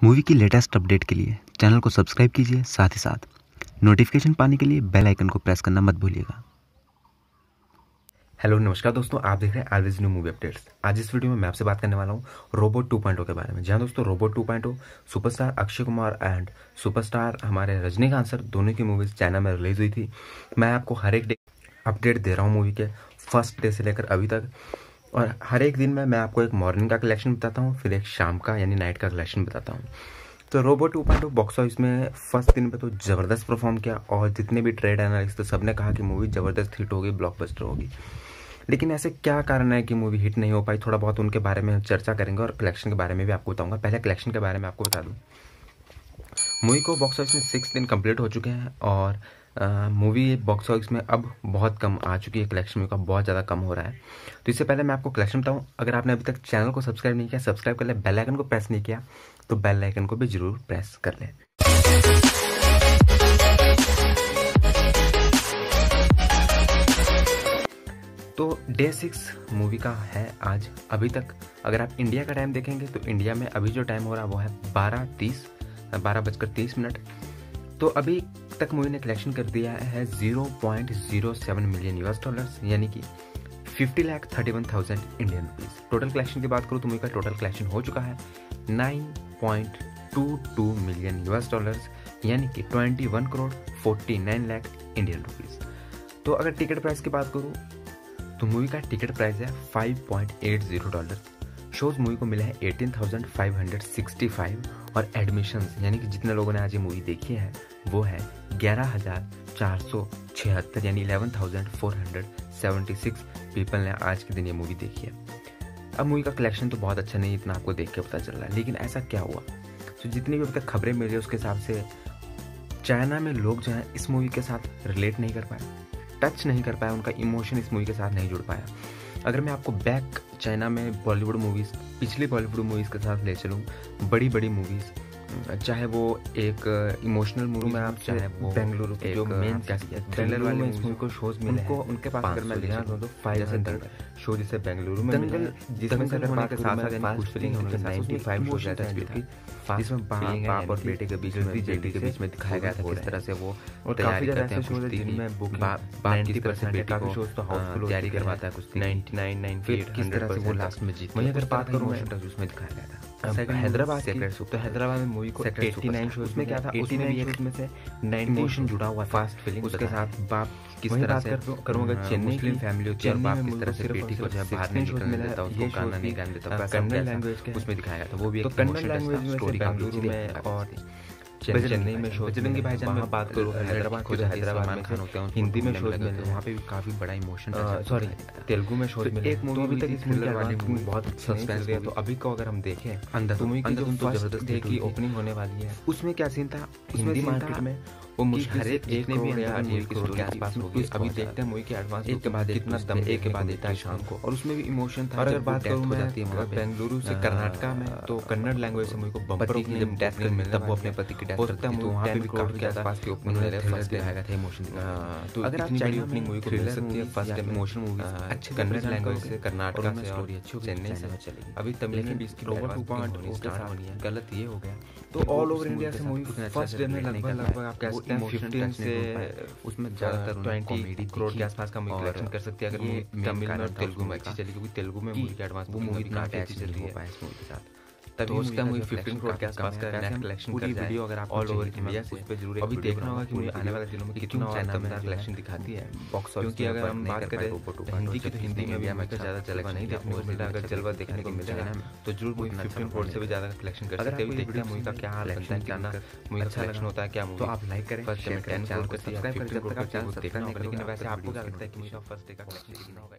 Movie की latest update के लिए चैनल को सब्सक्राइब कीजिए, साथ ही साथ नोटिफिकेशन पाने के लिए बेल आइकन को प्रेस करना मत भूलिएगा। हेलो, नमस्कार दोस्तों, आप देख रहे हैं आरवीज न्यू मूवी अपडेट्स आज इस वीडियो में मैं आपसे बात करने वाला हूँ रोबोट 2.0 के बारे में। जहाँ दोस्तों robot 2.0 superstar Akshay Kumar and superstar हमारे रजनीकांत सर, दोनों की मूवीज़ चाइना में रिलीज़ हुई थी। मैं आपको हर एक डे अपडेट दे रहा हूँ मूवी के फ़र्स्ट डे से लेकर अभी तक। और हर एक दिन में मैं आपको एक मॉर्निंग का कलेक्शन बताता हूँ, फिर एक शाम का यानी नाइट का कलेक्शन बताता हूँ। तो robo two point box office में फ़र्स्ट दिन पे तो ज़बरदस्त परफॉर्म किया और जितने भी ट्रेड एनालिस्ट तो सबने कहा कि मूवी ज़बरदस्त हिट होगी ब्लॉकबस्टर होगी। लेकिन ऐसे क्या कारण है कि मूवी हिट नहीं हो पाई? थोड़ा बहुत उनके बारे में चर्चा करेंगे और कलेक्शन के बारे में भी आपको बताऊँगा। पहले कलेक्शन के बारे में आपको बता दूँ। मूवी को बॉक्स ऑफ़िस में सिक्स दिन कंप्लीट हो चुके हैं और मूवी बॉक्स ऑफ़िस में अब बहुत कम आ चुकी है कलेक्शन का बहुत ज़्यादा कम हो रहा है। तो इससे पहले मैं आपको कलेक्शन बताऊँ, अगर आपने अभी तक चैनल को सब्सक्राइब नहीं किया सब्सक्राइब कर ले बेल आइकन को प्रेस नहीं किया तो बेल आइकन को भी ज़रूर प्रेस कर लें। तो डे सिक्स मूवी का है आज, अभी तक। अगर आप इंडिया का टाइम देखेंगे तो इंडिया में अभी जो टाइम हो रहा है, वो है बारह तीस बारह बजकर तीस मिनट। तो अभी तक मूवी ने कलेक्शन कर दिया है zero point zero seven million US dollars यानी कि fifty lakh thirty one thousand Indian rupees total collection की बात करूँ तो मूवी का टोटल कलेक्शन हो चुका है nine point two two million US dollars यानी कि twenty one crore forty nine lakh Indian rupees तो अगर टिकट प्राइस की बात करूँ तो मूवी का टिकट प्राइस है five point eight zero dollar shows movie को मिला है eighteen thousand five hundred sixty five और एडमिशन यानी कि जितने लोगों ने आज ये मूवी देखी है, वो है ग्यारह हज़ार चार सौ छिहत्तर, यानी eleven thousand four hundred seventy six people ने आज के दिन ये मूवी देखी है। अब मूवी का कलेक्शन तो बहुत अच्छा नहीं इतना आपको देख के पता चल रहा है, लेकिन ऐसा क्या हुआ? तो जितनी भी अभी तक खबरें मिली, उसके हिसाब से चाइना में लोग जो है, इस मूवी के साथ रिलेट नहीं कर पाए। टच नहीं कर पाया, उनका इमोशन इस मूवी के साथ नहीं जुड़ पाया। अगर मैं आपको बैक चाइना में बॉलीवुड मूवीज़, पिछली बॉलीवुड मूवीज़ के साथ ले चलूँ बड़ी बड़ी मूवीज़ चाहे वो एक इमोशनल मूवी में आप चाहे वो बेंगलुरु के जो मेन थ्रिलर वाले मूवी को शोज़ मिले उनको उनके पास अगर मैं लेना तो फाइव दंगल शो जिसे बेंगलुरु में दंगल जिसमें से होने के साथ साथ फास्ट फीलिंग होने के साथ 95 शो रहता है। जो कि जिसमें बाप और बेटे के बीच में बेटी के बीच में दिखाया गया था किस तरह से वो और काफ़ी ज़्यादा ऐसे शोज़ है जिनमें बुक बाप की तरफ़ से बेटा तो हाउसफुल तैयारी करवाता है कुछ 99 98 किस तरह से वो लास्ट में जीत वहीं अगर बात करूँ उसमें दिखाया गया था। हैदराबाद तो हैदराबाद में मूवी को 89 शोज़ में क्या था? उसमें भी एक में से 90 मोशन जुड़ा हुआ फास्ट फीलिंग उसके साथ बाप किस तरह से करूँगा चेन्नई की फैमिली होती है और बाप किस तरह से बेटी को जो बाहर नहीं निकलने देता उसको गाना नहीं गाने देता। कन्नड़ लैंग्वेज उसमें दिखाया था। वो भी एक कन्नड़ लैंग्वेज में स्टोरी बेंगलुरु में और चेन्नई में शो बजरंगी भाईजान में बात करूँ हैदराबाद को हैदराबाद में खान होते हैं हिंदी में शोज़ मिले वहाँ पे भी काफ़ी बड़ा इमोशन सॉरी तेलुगु में शोज़ मिले एक मूवी अभी तक थ्रिलर वाली मूवी बहुत सस्पेंस है तो अभी को अगर हम देखें अंदर तो मूवी की जो डे की ओपनिंग होने वाली है उसमें क्या सीन था? हिंदी मार्केट में वो एक ने भी करोड़ के आसपास होगी अभी देखते हैं मूवी के एडवांस एक के बाद कितना दम एक के बाद देता है शाम को। और उसमें भी इमोशन था अगर बात करूँ मैं बेंगलुरु से कर्नाटका में तो कन्नड़ लैंग्वेज से मूवी को बम्पर की जब डेथ कर मिलता वो अपने पति की डेथ करता है तो वहाँ पे भी काफ़ी ज़्यादा पास की ओपनिंग उन्होंने फ़र्स्ट दिखाया था इमोशन तो अगर आप चाहिए ओपनिंग मूवी को मिल सकती है फ़र्स्ट इमोशन मूवी अच्छे कन्नड़ लैंग्वेज से कर्नाटका से स्टोरी अच्छी चेन्नई से चलेगी अभी तमिल में भी इसकी रोबोट टू पॉइंट है गलत ये हो गया तो ऑल ओवर इंडिया से मूवी फ़र्स्ट डे में लगभग लगभग आप कह सकते हैं फिफ्टीन से उसमें ज़्यादातर ट्वेंटी करोड़ के आसपास का मूवी कलेक्शन कर सकती है। अगर तमिल और तेलुगु में अच्छी चली क्योंकि तेलुगु में मूवी के एडवांस वो मूवी काफ़ी अच्छी चल रही है। इस मूवी के साथ। तभी तो उसका मूवी 15 करोड़ के आसपास का नेट कलेक्शन पूरी वीडियो अगर आप ऑल ओवर इंडिया से उस पे ज़रूर अभी देखना होगा कि मुझे आने वाले दिनों में कितना चाइना में कलेक्शन दिखाती है। बॉक्स ऑफ़िस क्योंकि अगर हम बात करें हिंदी की तो हिंदी में भी हमें ज़्यादा चलेगा नहीं देखने को मिलता अगर जलवा देखने को मिलेगा ना। तो ज़रूर मूवी 15 करोड़ से भी ज़्यादा कलेक्शन कर सकते हैं। देखते हैं मूवी का क्या हाल बनता है क्या ना मूवी अच्छा कलेक्शन होता है क्या तो आप लाइक करें फ़र्स्ट चैनल को सब्सक्राइब करें जब तक आप चैनल को देखना होगा लेकिन वैसे आपको क्या लगता है कि का फ़र्स्ट डे का कलेक्शन कितना होगा